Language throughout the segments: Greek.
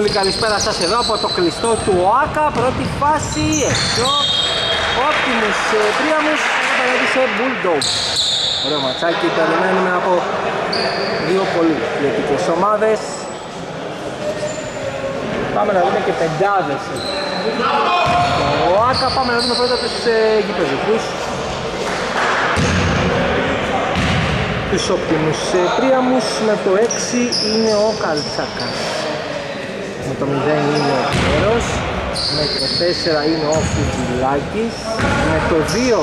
Πολύ πολύ καλησπέρα σας εδώ από το κλειστό του ΟΑΚΑ. Πρώτη φάση έξω Optimus Priamus απέναντι σε Bulldog. Ωραίο ματσάκι, περιμένουμε από δύο πολύ ποιοτικές ομάδες. Πάμε να δούμε και πεντάδες. Το ΟΑΚΑ πάμε να δούμε πρώτα τους ε, γηπεδικούς. Τους Optimus Priamus με το 6 είναι ο Καλτσάκας με το 0 είναι ο Πέρος, με το 4 είναι ο Φουτζιλάκης, με το 2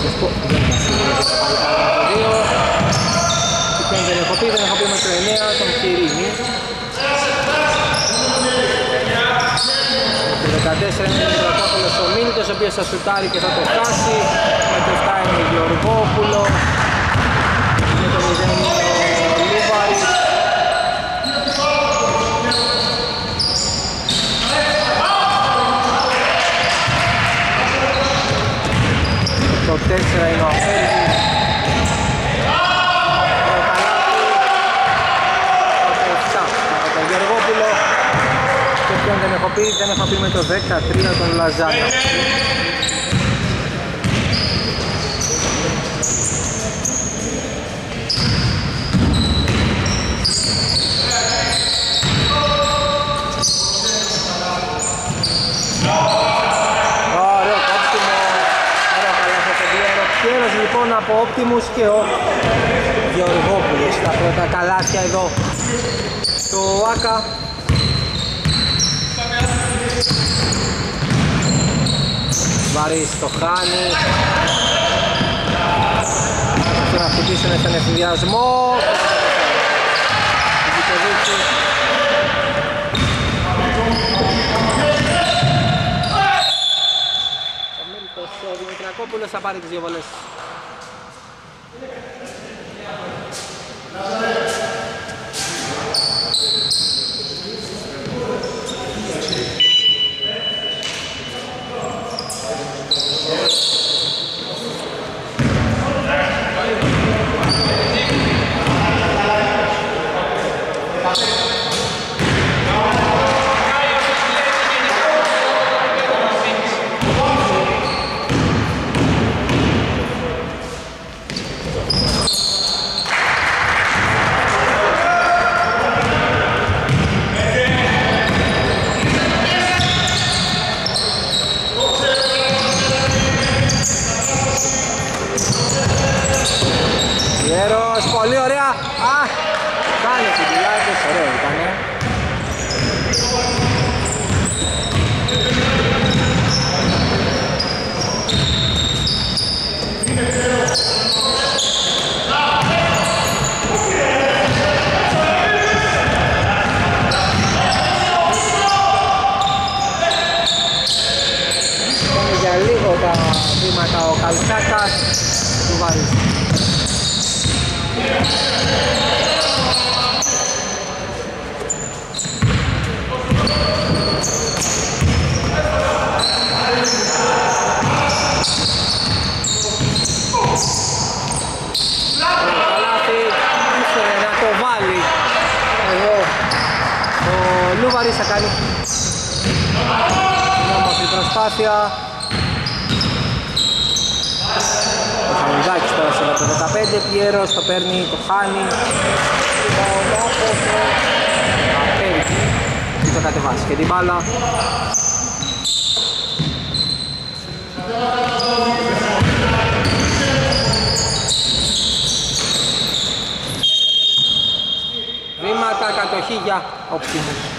Σας πω, δεν θα σίγουρος θα πάλι πάνω με το 2 Και δεν έχω πει, δεν έχω πει με το 9, τον Κυρίνη Το 14 είναι ο Μητροπόπουλος ο Μίλητος, ο οποίος θα σουτάρει και θα το φτάσει Με το 7 είναι ο Γεωργόπουλος το 0 είναι ο Λούβαρης το 4 είναι ο Αφέλης το τον Γεωργόπουλο και ποιον δεν έχω πει, δεν έχω πει με το 13 τον Λαζάνο. Ωραίο κόψιμο, ωραία καλά σε το Πιέρος λοιπόν από Optimus και ο Γεωργόπουλος. Τα πρώτα καλάθια εδώ. Στο ΆΚΑ Βαρύς το χάνει. Και να χτυπήσουν στον εφηδιασμό ο Δημητρακόπουλος θα πάρει τις δύο βολές. Ιέρος, πολύ ωραία. Α, κάνει την δουλειά ωραίο ήταν. για λίγο τα βήματα ο Καλτσάκας του βαρύζει. Καλάθι, ήθελε να το βάλει εδώ ο Λούβαρης θα κάνει. Μια όμορφη προσπάθεια ο Χαμιδάκης πέρασε με το 15 Πιέρος το παίρνει, το χάνει. Το Λάπος Απέλτη και το κατεβάσει και την μπάλα. Βήματα κατοχή για Optimus.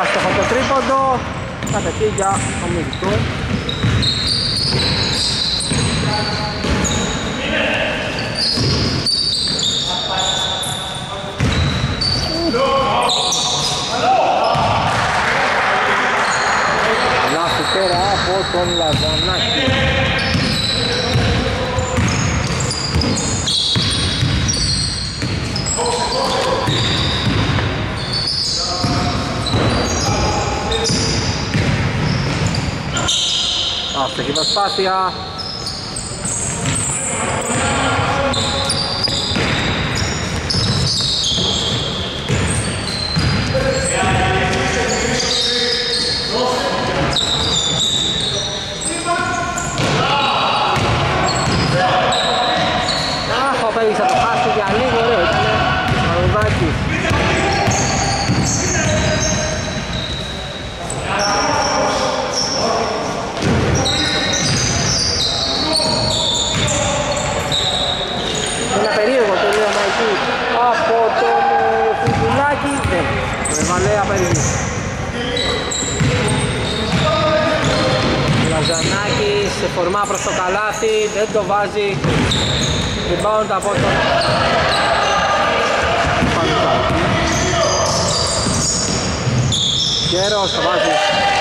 Άστοχο το τρίποντο, κατοχή για ομιλητό. Λάθη τώρα από τον Άστοχη προσπάθεια. Αχ, ο Πέγης θα το χάσει για λίγο, ωραίο ήτανε. Μαρουδάκης. Ένα περίεργο τελείωμα εκεί από τον ε, Φουντουλάκη. Δεν, τον έβαλε απερίεργο. Λαζανάκης σε φορμά προς το καλάθι, δεν το βάζει. Rebound από τον Πανουκάκη. Γέρος το βάζεις.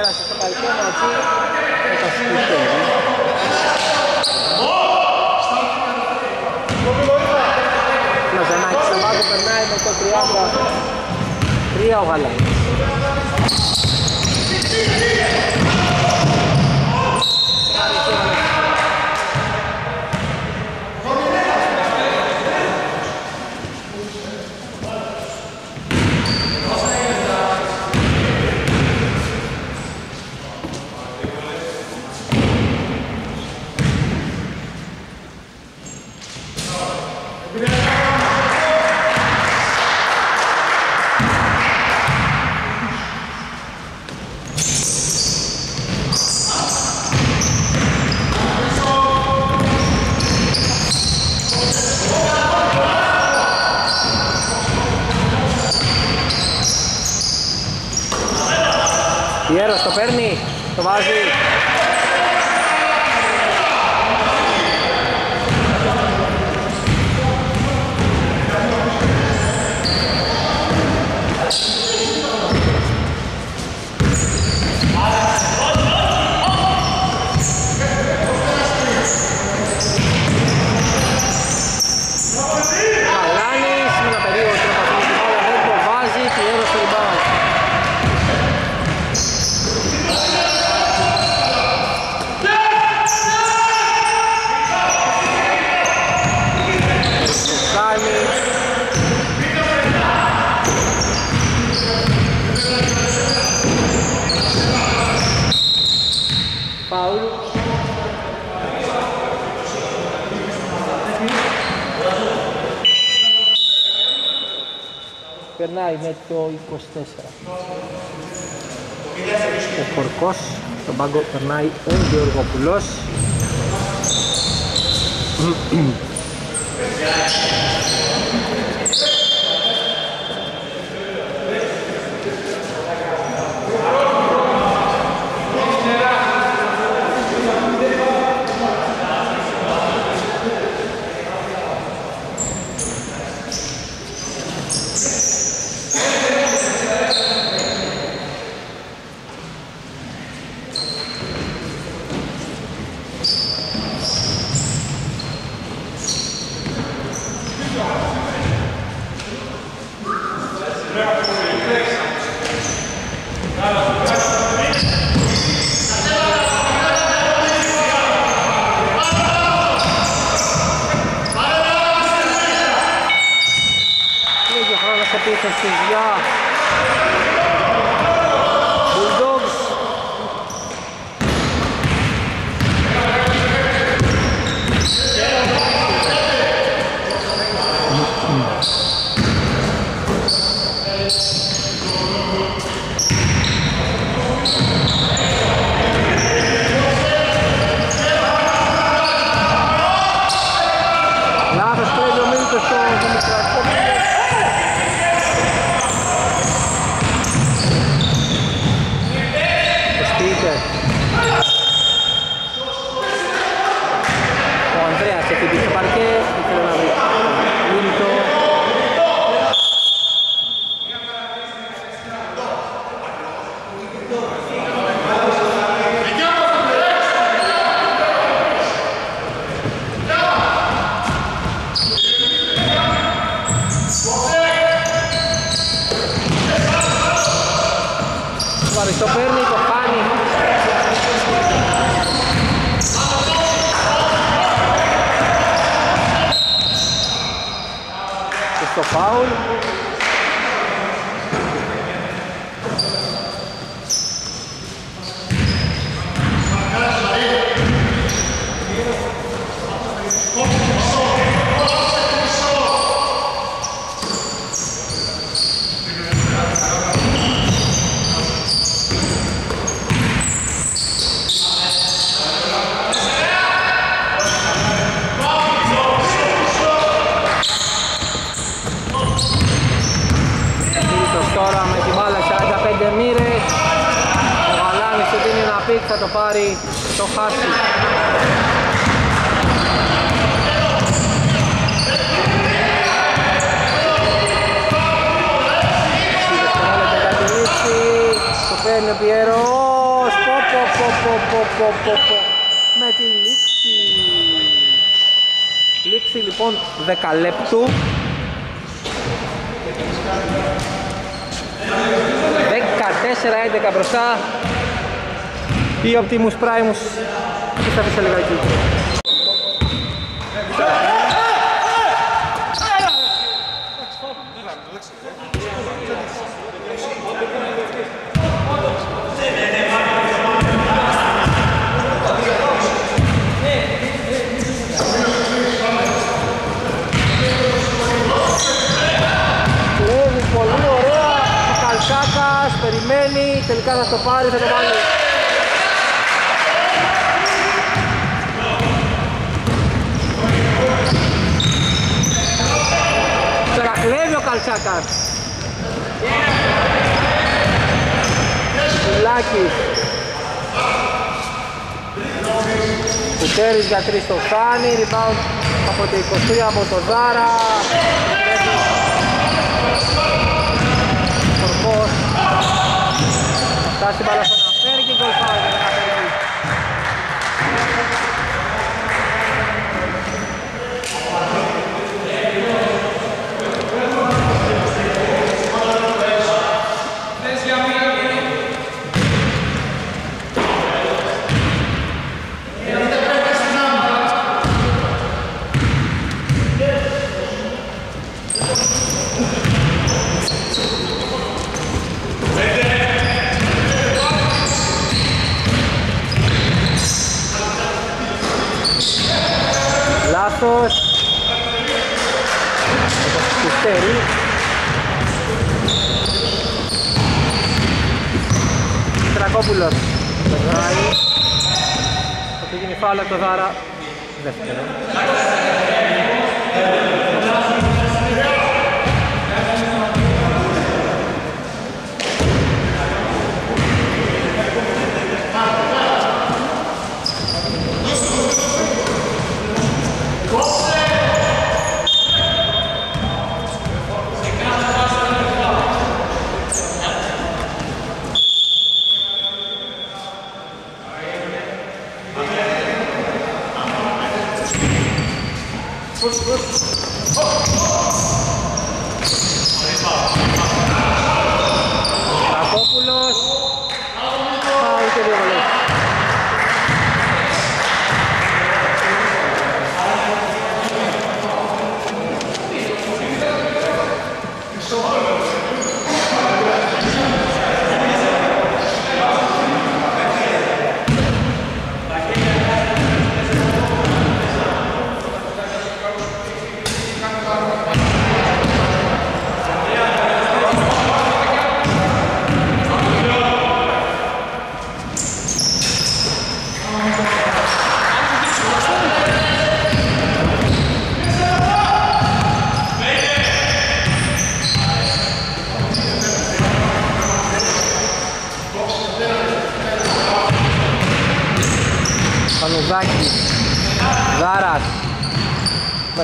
Πέρασε στο παλικό μαζί με το σκουτέρι. Λαζανάκης στο βάθο περνάει με το 30. 3 ο Γαλάνης. Πιέρος το παίρνει, το βάζει. περνάει με το 24. Ο Χορκός, στον πάγκο περνάει ο Γεωργοπουλός. Παίρνει, το χάνει. Και στο φάουλ. Μίλτος τώρα με την μπάλα 45 μοίρες. Ο Γαλάνης του δίνει ένα pick, θα το πάρει το χάσει. Το παίρνει ο Πιέρος. Πω, πω, πω, πω, πω, πω, πω, πω. Με τη λήξη. Λήξη λοιπόν 10 λεπτού. 14-11 μπροστά οι Optimus Primus και θα σε λιγάκι. Κλέβει πολύ ωραία ο Καλσάκας, περιμένει, τελικά θα το πάρει, θα το βάλει. Τώρα κλέβει ο Καλσάκας. Κουλάκης. Κουτέρης για τρεις το φτάνει, rebound από το 23 από το Ζάρα. Κορκός. Φτάσει μπάλα στον Αφέρ και γκολ φάουλ για τον λάθος Κουστέρι Τρακόπουλος. Περνάει Θα γίνει φάουλα το Δάρα. Δεύτερο.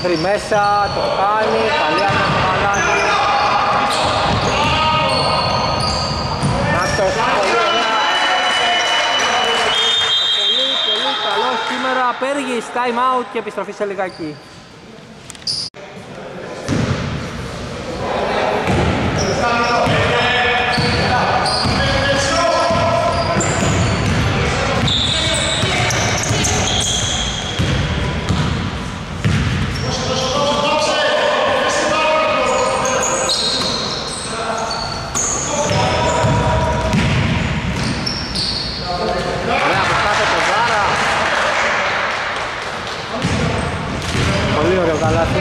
Μέχρι μέσα, το κάνει, καλή άμυνα στο μαλάκι Νάτος, πολύ ωραία Πολύ, πολύ καλό σήμερα, Πέργης, time out και επιστροφή σε λιγάκι Ωραία, αποστάται το Ζάρα. Πολύ ωραίο καλάθι.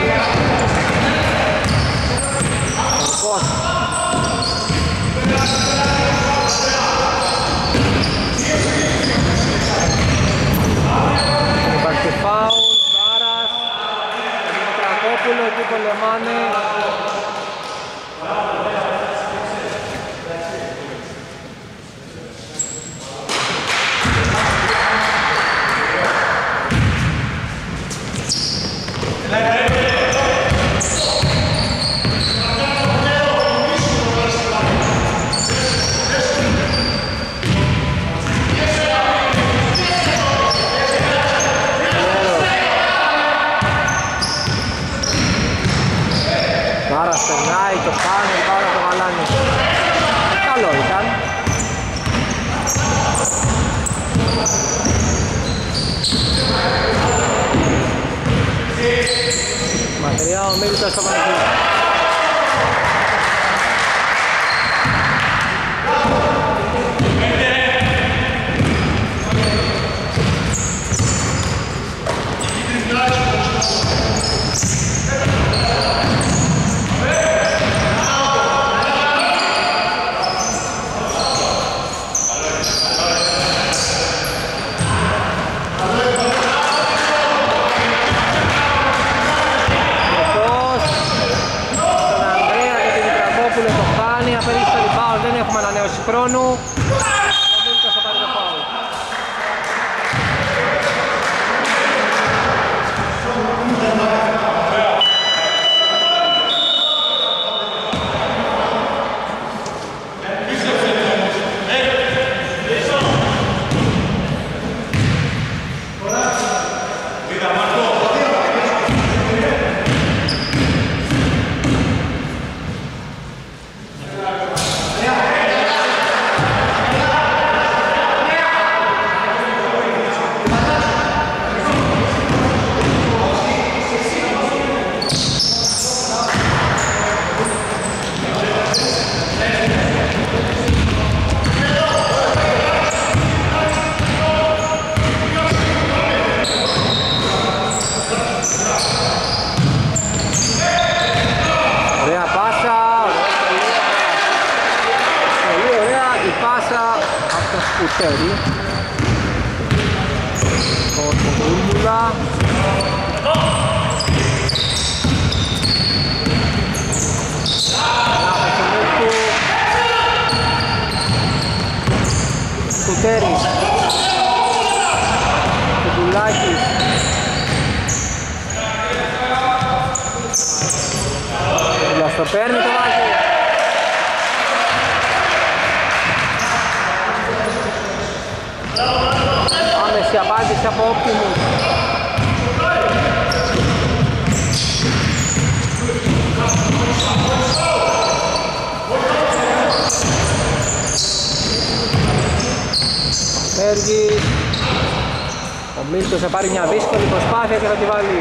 Πώς. Υπάρχει φάουλ, Ζάρας, Δημητρακόπουλο, εκεί πολεμάνε. Άρα περνάει, το κάνει, πάρα το γαλάνι. Καλό ήταν. Μακριά ο Μίλτος στο Παναγίδη. Ο Μίλτος θα πάρει μια δύσκολη προσπάθεια και θα τη βάλει.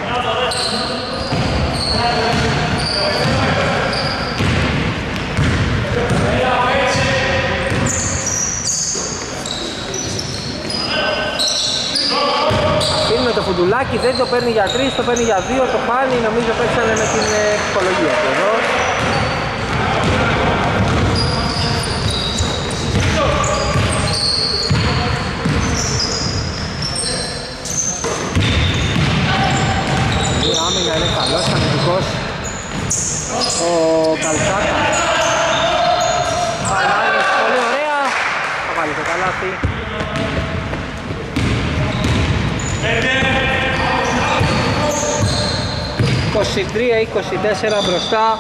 Αφήνουμε το φουντουλάκι, δεν το παίρνει για 3, το παίρνει για 2, το πάλι νομίζω παίξανε με την ε, ψυχολογία του εδώ άμυνα είναι καλός, αμυντικός ο Καλσάκα. Παλάνης, πολύ ωραία. Θα βάλει το καλάθι. «23-24 μπροστά.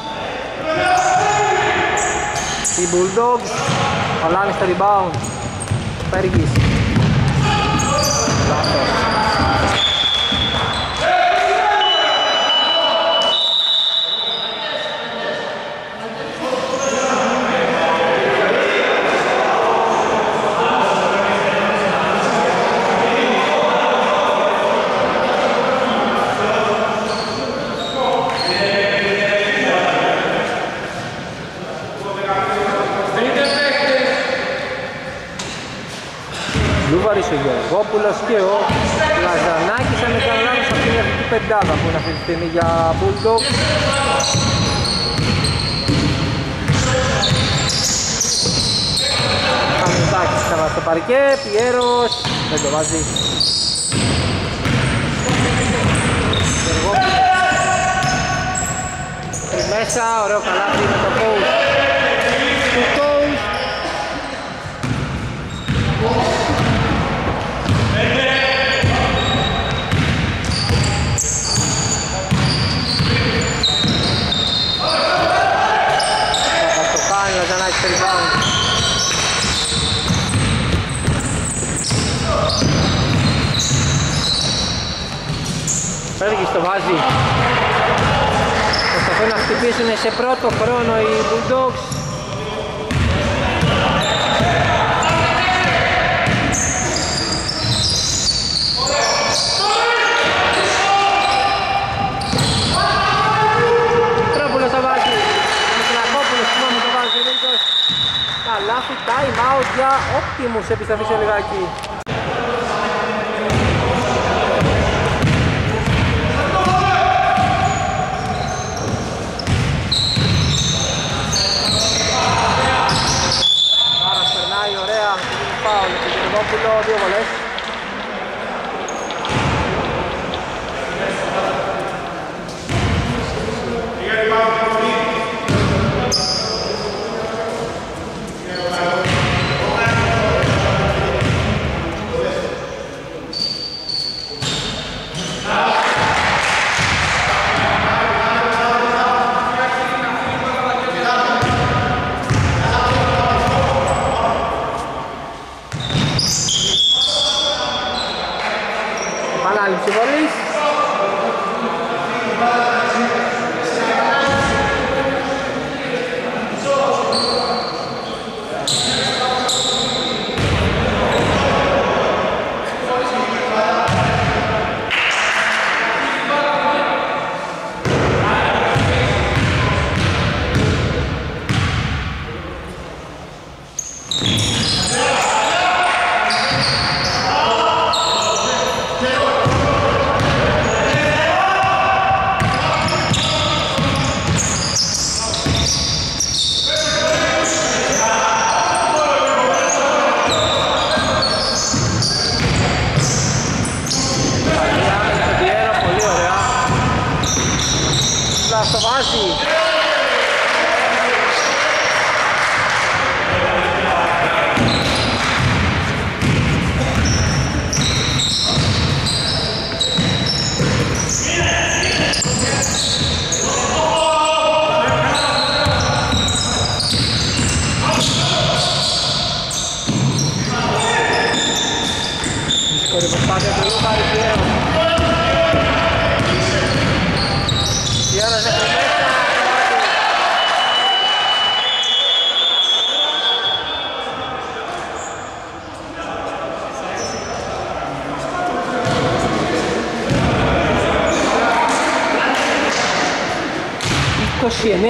Οι Bulldogs Παλάνης στο rebound. Πέργης Λάθος Γεωργόπουλος και ο Λαζανάκης. Αν δεν κάνω λάθος αυτή είναι αυτή πεντάδα που είναι αυτή τη στιγμή για Bulldog Χαμιτάκης ξανά στο παρκέ, Πιέρος, δεν το βάζει. Γεωργόπουλος μέσα, ωραίο καλάθι με το post του coach Φέργης το βάζει. Προσπαθούν να χτυπήσουν σε πρώτο χρόνο οι Bulldogs. Τρόπουλος το βάζει. Μητρακόπουλος συγγνώμη το βάζει Καλάθι time out για Optimus επιστροφή σε λιγάκι Παπαδόπουλο, δύο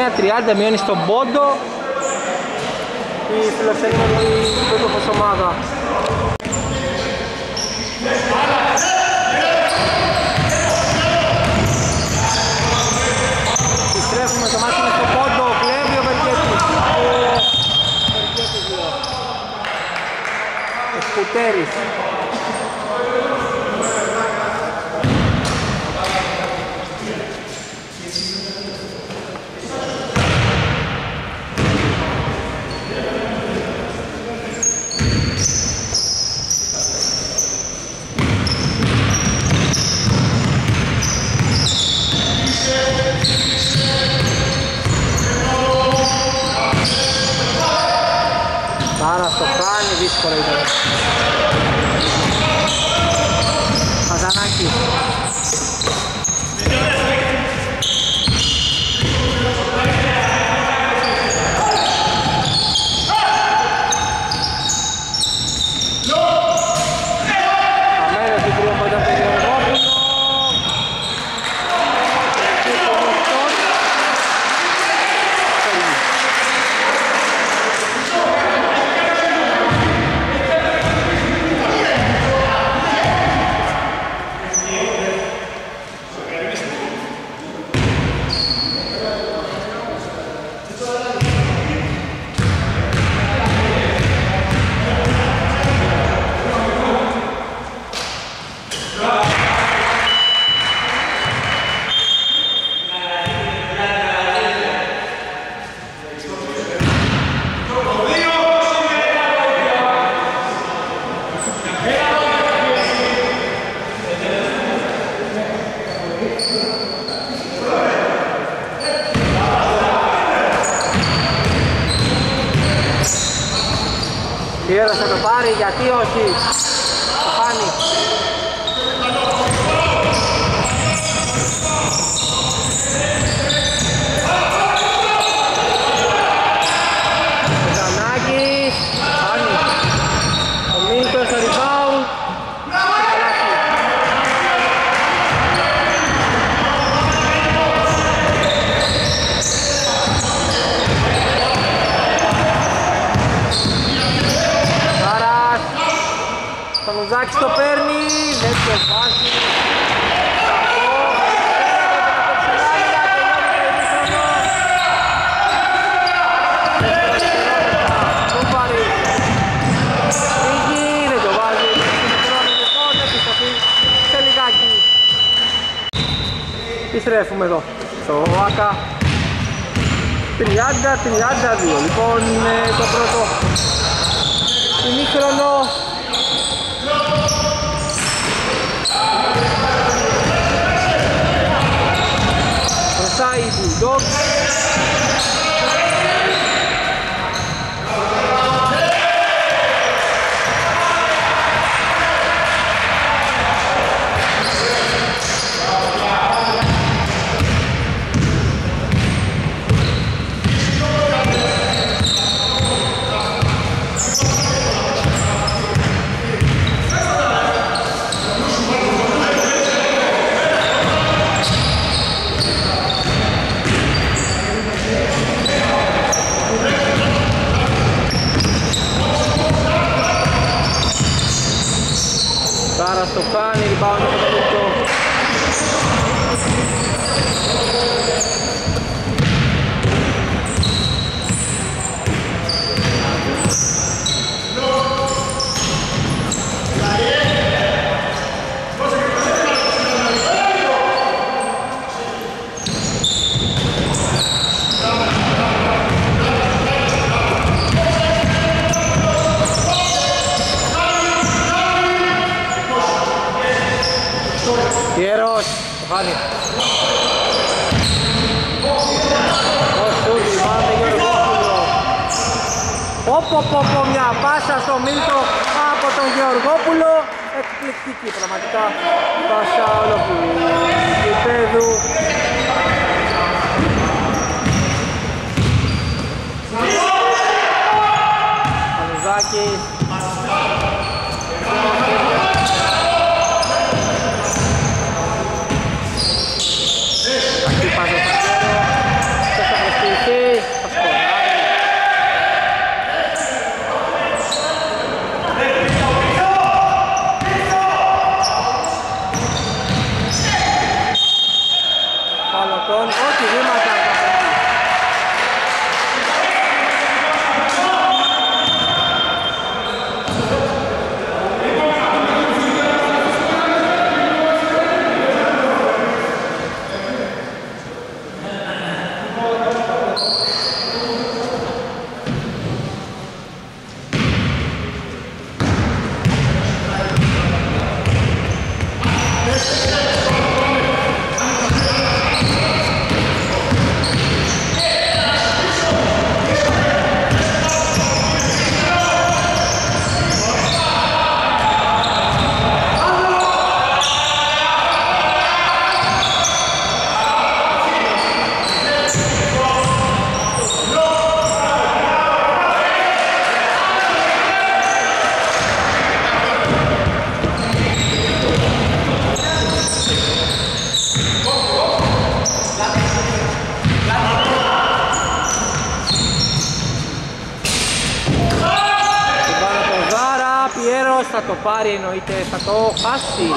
...29-30 μειώνει στον πόντο... ...η φιλοξενούμενη πρώτο ομάδα. Επιστρέφουμε το μάτι στο πόντο, κλέβει ο Βεργέτης. Ο Βεργέτης λέω. Ο Σκουτέρης. Πανουζάκης το παίρνει, δεν το βάζει Κακό. Τον πάρει. Φύγει, δεν το βάζει. Λοιπόν, επιστροφή σε λιγάκι. Επιστρέφουμε εδώ στο ΆΚΑ 30-32 λοιπόν είναι το πρώτο ημίχρονο Μπροστά οι Bulldogs Subhanallah, bound Στοφάνη. Ο Σούτ, μάθε Γεωργόπουλο. Όπο, πω, πω, μια πάσα στο Μίλτο από τον Γεωργόπουλο. Εκπληκτική πραγματικά πάσα ολοκληρή. Γηπέδου. Πανουζάκης. Κακή πάσα στο κέντρο. Θες να προσποιηθεί. Θα σκοράρει. Παλωτών, όχι βήματα θα παίρνει. Την πάνω από τον Ζάρα, Πιέρος θα το πάρει εννοείται, θα το χάσει.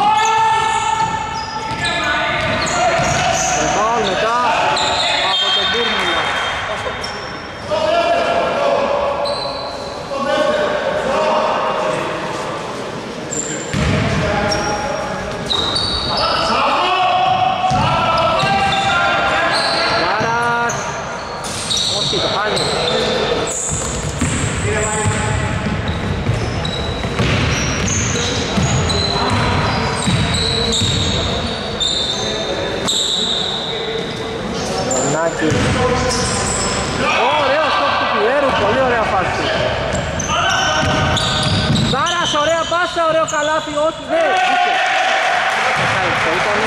Rebound μετά από τον Τούρμουλα. Ζάρας. Όχι, το χάνει. Νάκη. Ωραίο στόχ του Πιέρου, πολύ ωραία φάση. Ζάρας, ωραία πάσα, ωραίο καλάθι, όχι, ναι, μπήκε. Ευχαριστώ, ήτανε.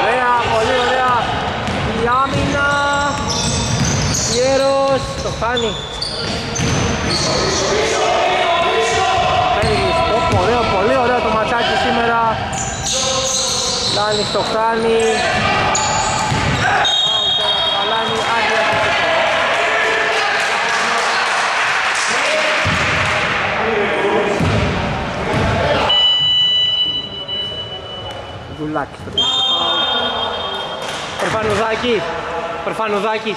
Ωραία, πολύ ωραία. Η άμυνα. Πιέρος, το χάνει. Φέρνεις, Ω, ωραίο, πολύ ωραίο το ματσάκι σήμερα. Λάνης το χάνει. Πάω τώρα το Γαλάνη, άδεια το τύπο. Δουλάκι στο τέλος. Περφανουδάκη, Περφανουδάκης.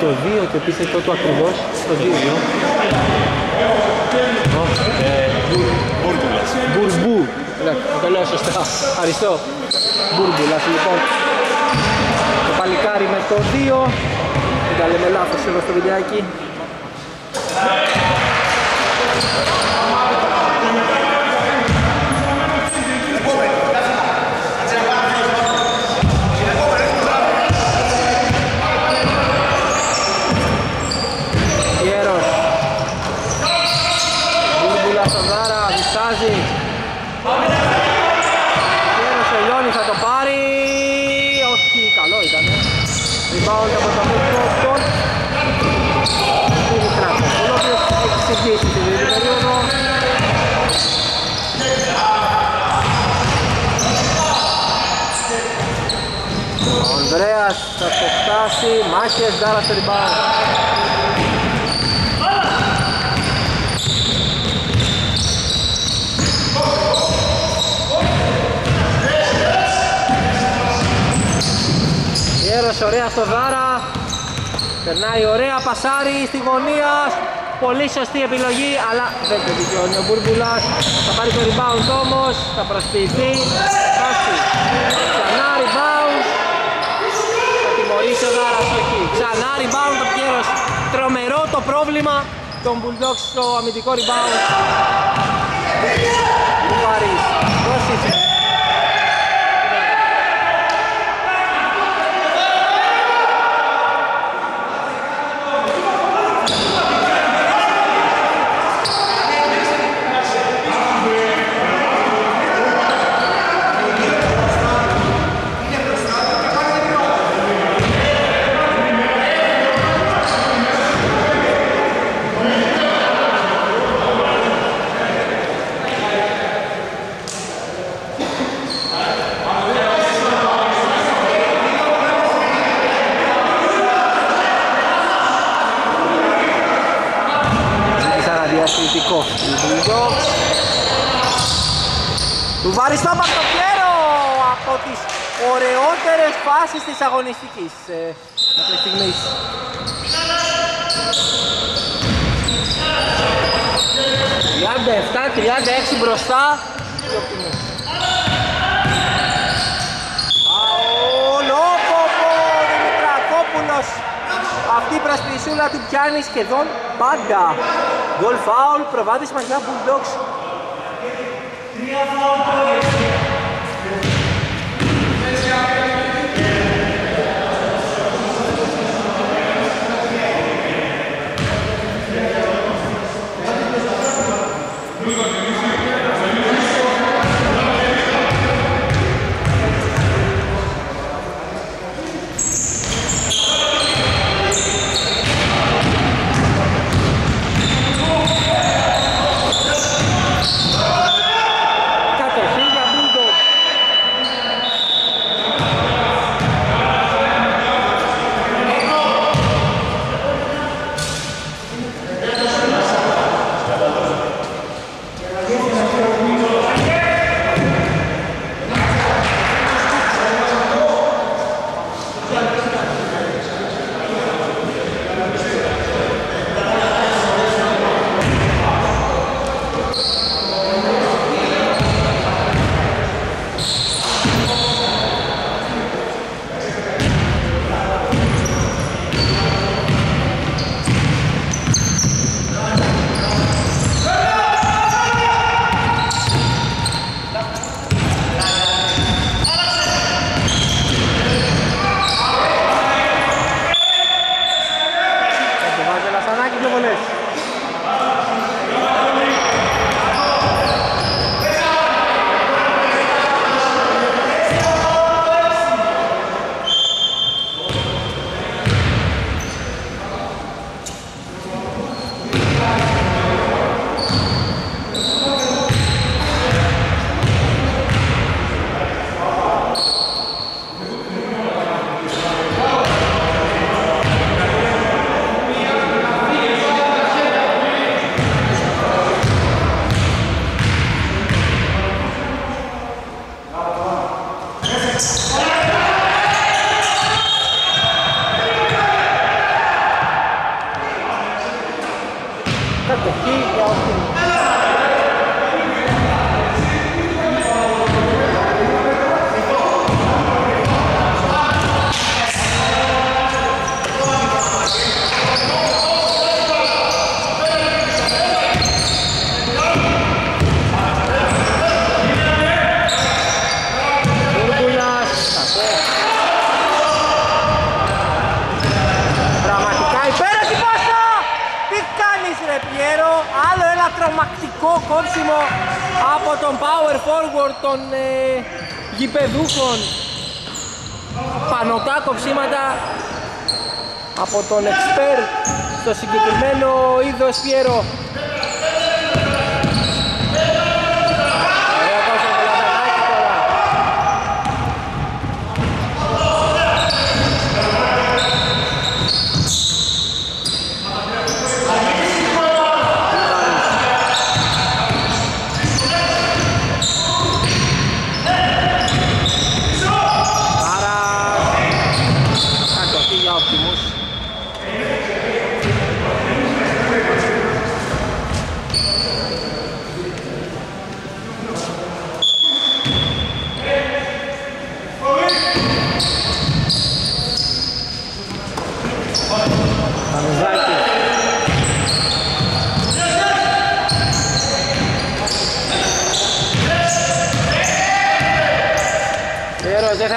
Το 2 το επίθετο του ακριβώς, το 2. Μπούρκουλας. Μπουρμπού. Εντάξει, το λέω σωστά. Ευχαριστώ. Μπούρμπουλας λοιπόν. Το παλικάρι με το 2. Δεν τα λέμε λάθος εδώ στο βιντεάκι. Ιέρος. Μπούρμπουλα στον Δάρα, διστάζει. Ιέρος τελειώνει, θα το πάρει. Όχι, καλό ήταν. Rebound από το μικρό τον Δημητράκο. Ο οποίος έχει συγκίσει την τρίτη περίοδο. Ο Ανδρέας θα το φτάσει. Μάχες, Δάρα στο rebound. Ιέρος ωραία στο Δάρα. Περνάει ωραία πασάρι στη γωνία. πολύ σωστή επιλογή, αλλά δεν το δικαιώνει ο Μπούρμπουλας. Θα πάρει το rebound όμως, θα προσποιηθεί. Φάση. Ξανά rebound. Θα τιμωρήσει ο Γάρας, όχι. Ξανά rebound το Πιέρος. Τρομερό το πρόβλημα των Bulldogs στο αμυντικό rebound. Λουβάρης. Δώσει Του βάρει στο Πακτοπιέρο από τις ωραιότερες φάσεις της αγωνιστικής ε, μέχρι στιγμής. ...37-36 μπροστά. Αολόποπο Δημητρακόπουλος. Αυτή η πρασπισούλα του πιάνει σχεδόν πάντα. Γκολ φάουλ, προβάδισμα για Bulldogs E a volta. Τον expert στο συγκεκριμένο είδος Πιέρο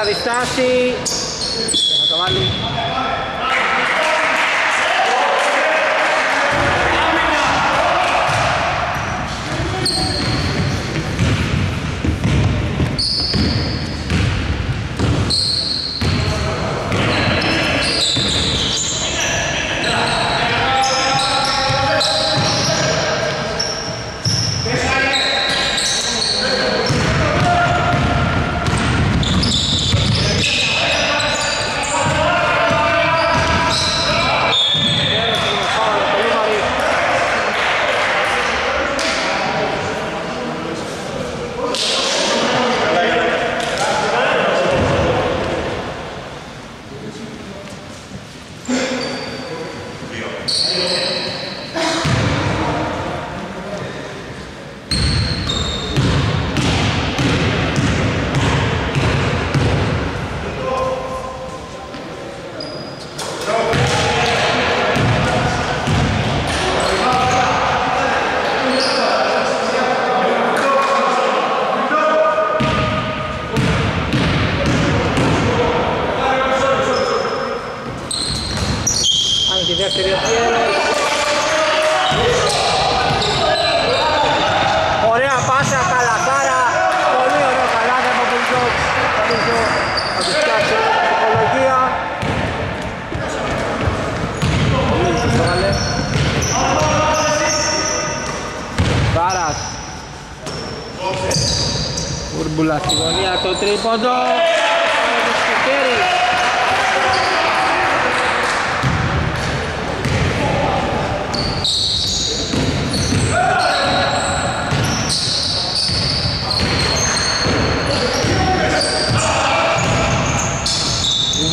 Κύπρος δεν θα διστάσει και θα το βάλει Μπούλα στη γωνία το τρίποντο.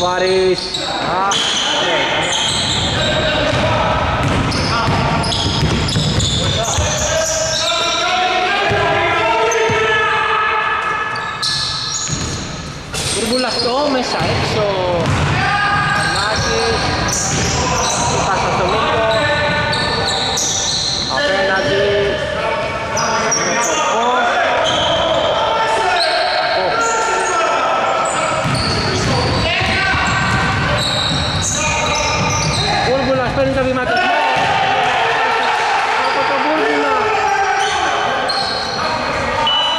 Βαρύς. μέσα έξω Αρνάκης Πάσα στο Μίκο Απέναντι Μπούρμπουλας παίρνει το βηματισμό από τον Μπούρμπουλα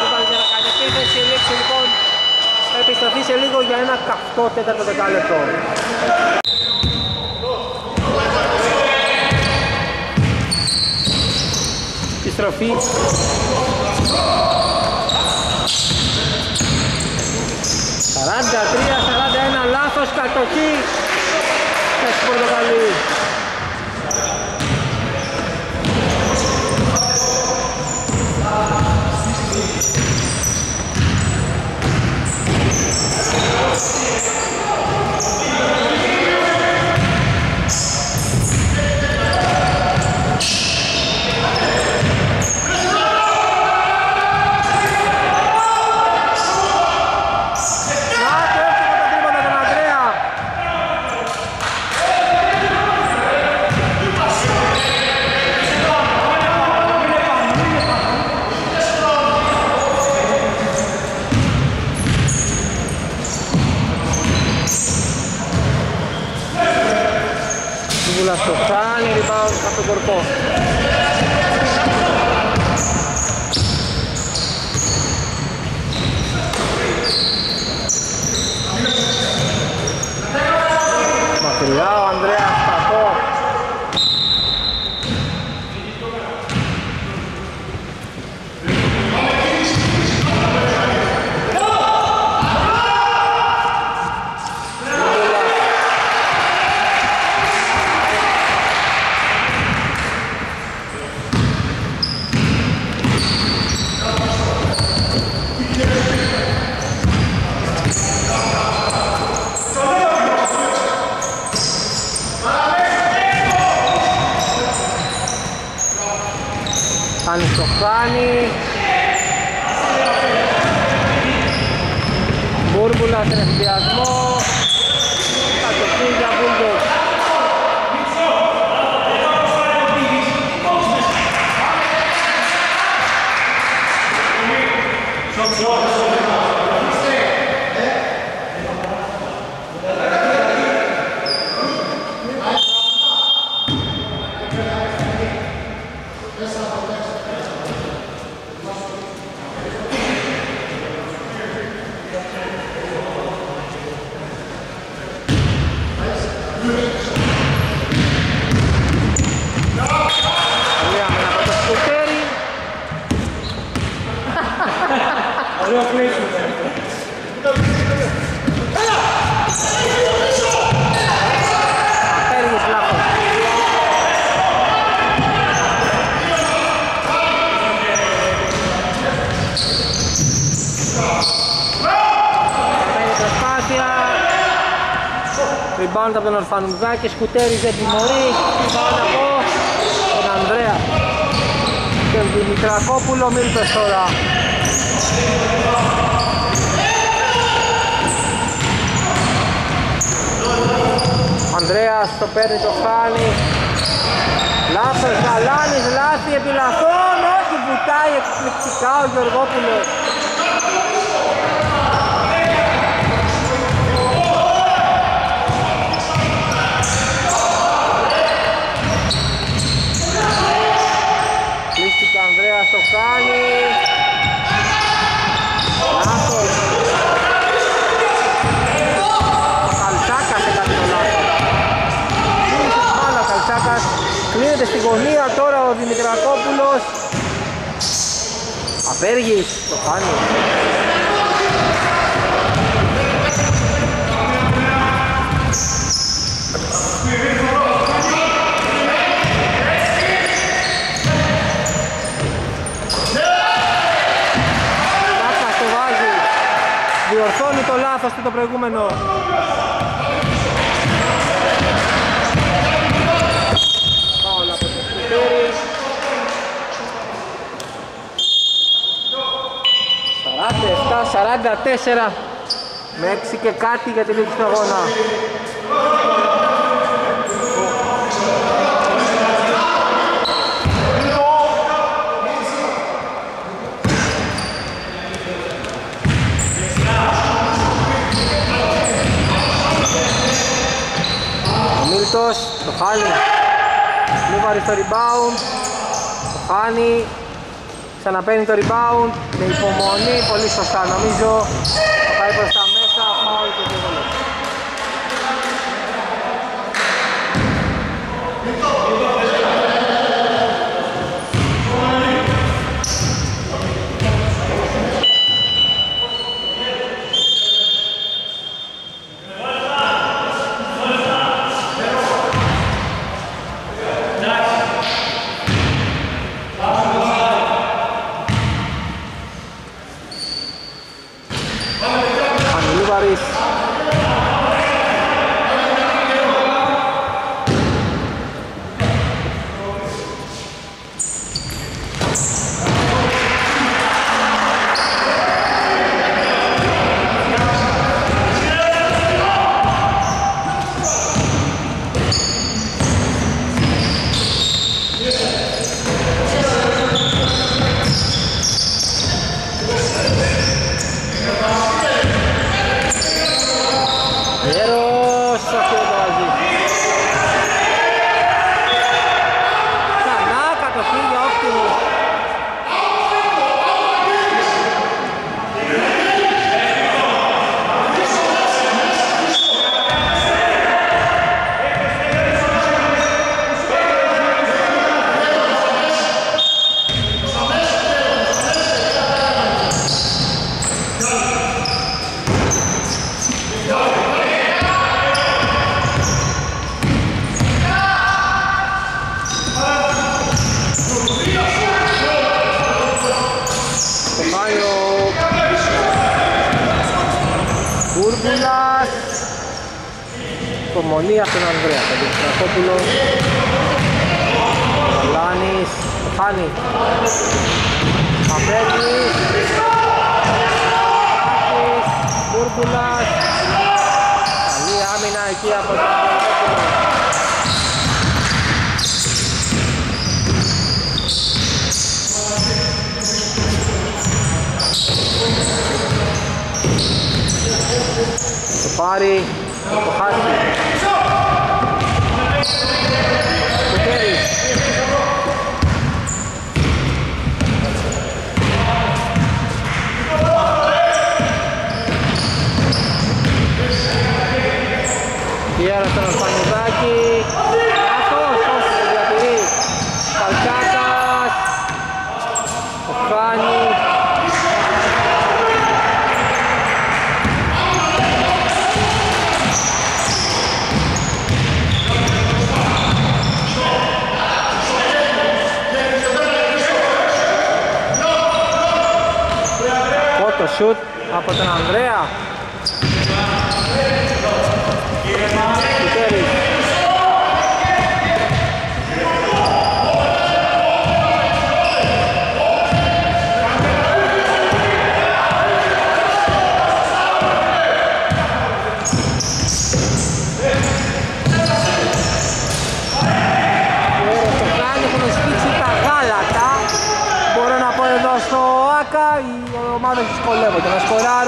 Είπαμε για να κάνει επίθεση, λήξη λοιπόν επιστροφή σε λίγο για ένα καυτό τέταρτο δεκάλεπτο. Επιστροφή. 43-41 λάθος κατοχή. Έχει Πορτοκαλί. Κούλα στο χάνει, ριμπάουν από τον κορπό. Rebound από τον Ορφανουδάκη, σκουτέρι δεν τιμωρεί. Πάω να πω τον Ανδρέα. Και τον Δημητρακόπουλο, Μίλτος τώρα. Ο Ανδρέας το παίρνει, το χάνει. Λάθος, Γαλάνης, λάθη, επιλαθών, όχι, βουτάει εκπληκτικά ο Γεωργόπουλος. Κλείστηκε ο Ανδρέας, το κάνει. Λάθος. Ο Καλτσάκας έκανε το λάθος. Μίλησε πάνω ο Καλτσάκας. Κλείνεται στη γωνία τώρα ο Δημητρακόπουλος. Απέργης, το κάνει. Λάθος του το προηγούμενο. Πάω από το σκουτέρι. 47-44 με 6 και κάτι για τη λήξη του αγώνα. Ο Μίλτος το χάνει. Λίβαρη στο rebound. Το χάνει. Ξαναπαίνει το rebound. Με υπομονή. Πολύ σωστά νομίζω. Το πάρει, θα το χάσει. Κουτέρι. Πιέρα στον Αλφανιδάκη. Μανιζάκη Αυτός, όχι, το διατηρεί Καλκάτας Το χάνει Φώτο σουτ από τον temporada.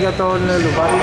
Βολές λοιπόν για τον Λουβάρη.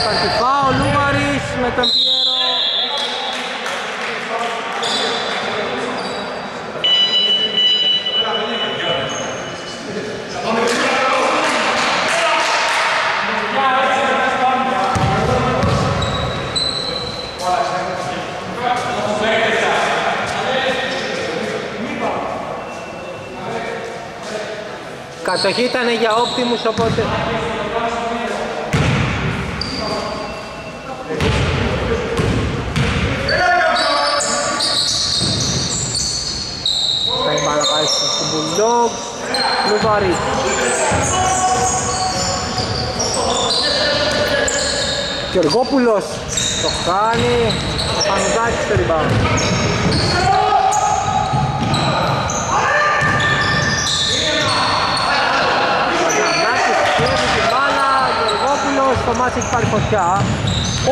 Υπάρχει φάο, Λούβαρης με τον Πιέρο. Κατοχή ήταν για Optimus οπότε Θα η μπάλα πάει στον Bulldog. Λουβάρη Γεωργόπουλος το κάνει ο Πανουδάκης στο rebound Παγιανάκης κλέβει την μπάλα Γεωργόπουλος το μάτς έχει πάρει φωτιά.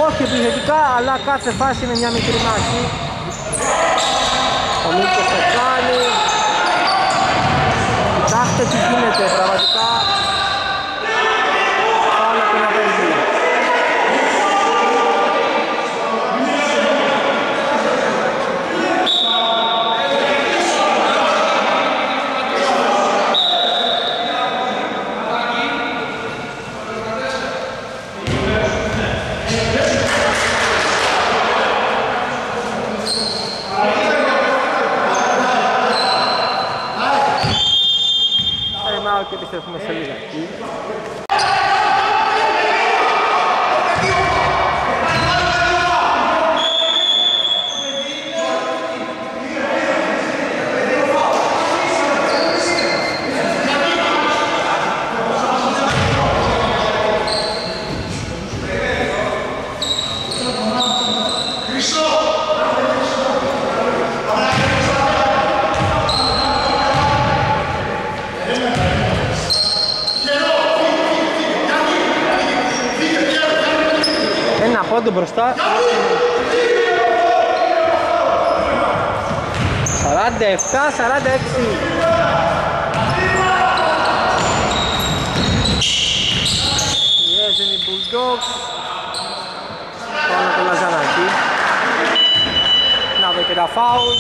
Όχι επιθετικά αλλά κάθε φάση είναι μια μικρή μάχη. Ο Μίκος το κάνει. Κοιτάξτε τι γίνεται πόντο μπροστά. 47-46. Πιέζουν οι Bulldogs. Πάνω το Λαζανάκι. Να δω και τα φάουλ.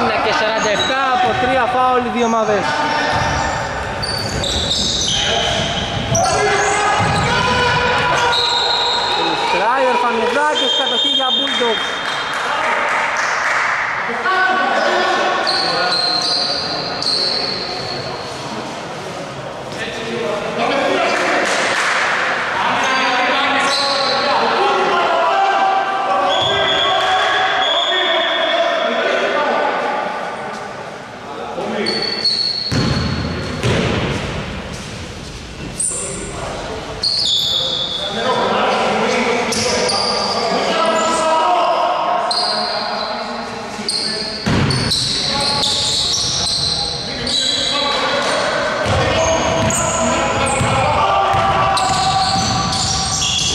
1 και 47 από 3 φάουλ οι δύο ομάδες. Κατοχή για Bulldogs.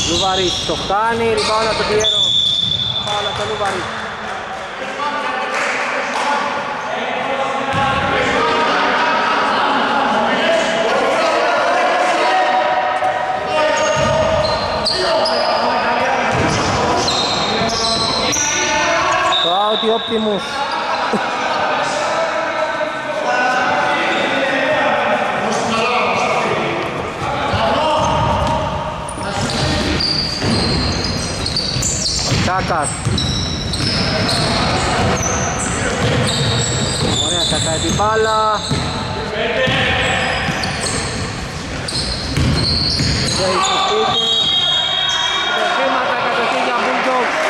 Λουβαρής το φτάνει, ριμπάουνα το Πιέρο. Πάνω το Λουβαρής. Το out η Optimus. Τσάκας Ωραία κατάει την μπάλα Δεν ισοσκείται Και βήματα κατοχή για Bulldogs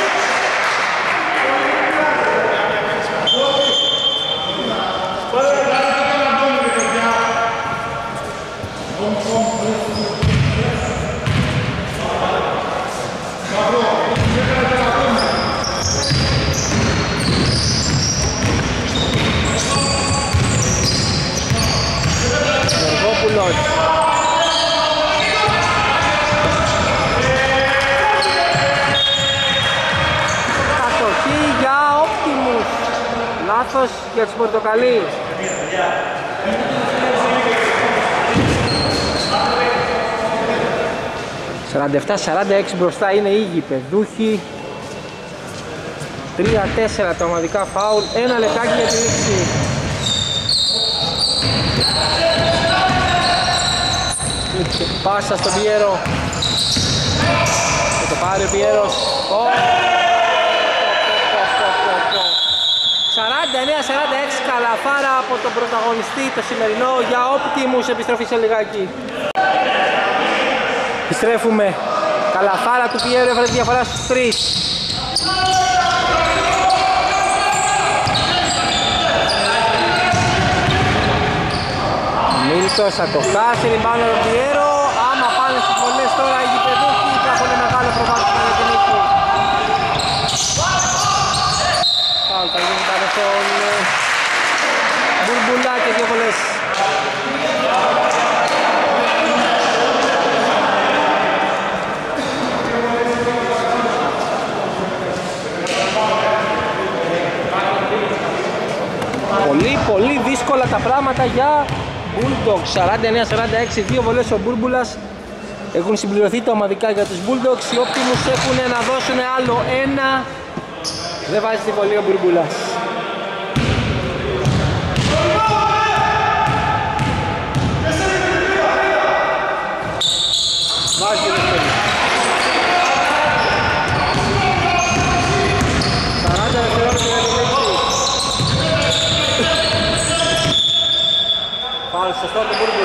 Γεωργόπουλος Κατοχή για Optimus Λάθος για τους Πορτοκαλί «47-46 μπροστά είναι οι γηπεδούχοι 3-4 τα ομαδικά φάουλ, ένα λεπτάκι για τη λήξη. Πάσα στον Πιέρο. Θα το πάρει ο Πιέρος. 49-46 καλαφάρα από τον πρωταγωνιστή το σημερινό για Optimus επιστροφή σε λιγάκι. Επιστρέφουμε. Καλαφάρα του Πιέρου έβαλε διαφορά στους 3. Μίλτος θα το χάσει, ριμπάνω τον Πιέρο. Άμα πάνε στις βολές τώρα οι γηπεδούχοι θα έχουν μεγάλο προβάδισμα για την νίκη. Φάουλ θα γίνει πάνω στον ε, Μπουρμπουλά και δύο βολές. Πολύ πολύ δύσκολα τα πράγματα για Bulldogs 49-46, δύο βολές ο Μπούρμπουλας έχουν συμπληρωθεί τα ομαδικά για τους Bulldogs. Οι Optimus έχουν να δώσουν άλλο ένα δεν βάζει τη βολή ο Μπούρμπουλας Βάζει τη δεύτερη 40 δευτερόλεπτα για τη λήξη Πάλι σωστό το Μπούρμπουλα.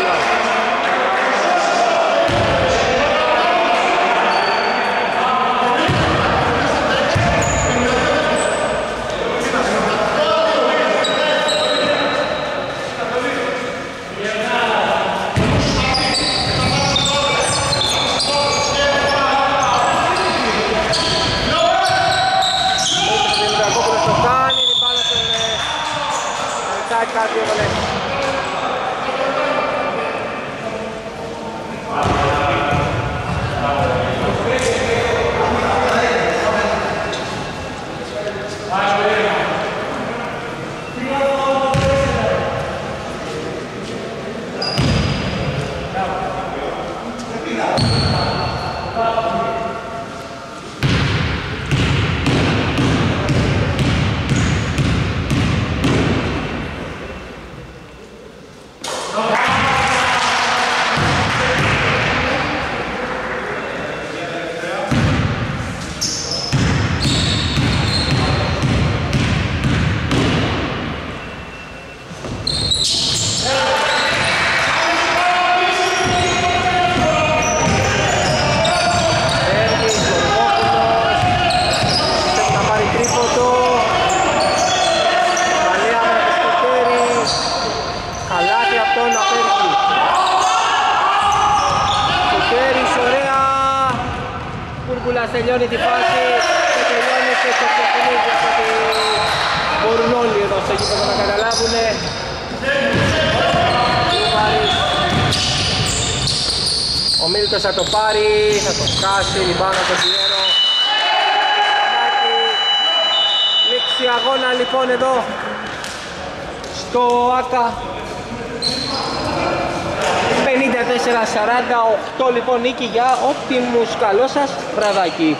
Καλό σας βραδάκι.